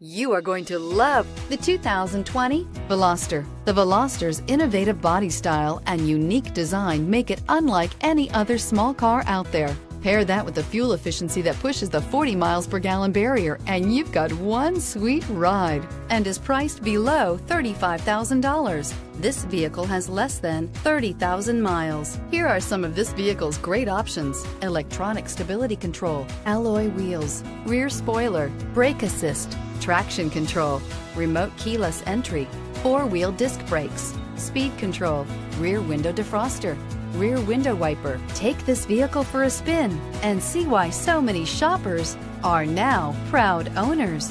You are going to love the 2020 Veloster. The Veloster's innovative body style and unique design make it unlike any other small car out there. Pair that with the fuel efficiency that pushes the 40 miles per gallon barrier, and you've got one sweet ride and is priced below $35,000. This vehicle has less than 30,000 miles. Here are some of this vehicle's great options electronic stability control, alloy wheels, rear spoiler, brake assist, traction control, remote keyless entry, four wheel disc brakes, speed control, rear window defroster rear window wiper. Take this vehicle for a spin and see why so many shoppers are now proud owners.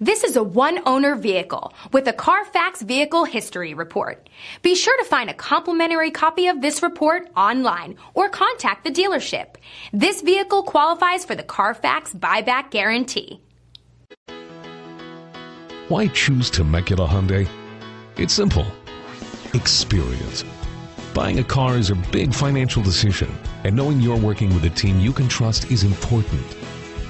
This is a one owner vehicle with a Carfax Vehicle History Report. Be sure to find a complimentary copy of this report online or contact the dealership. This vehicle qualifies for the Carfax Buyback Guarantee. Why choose Temecula Hyundai? It's simple experience. Buying a car is a big financial decision, and knowing you're working with a team you can trust is important.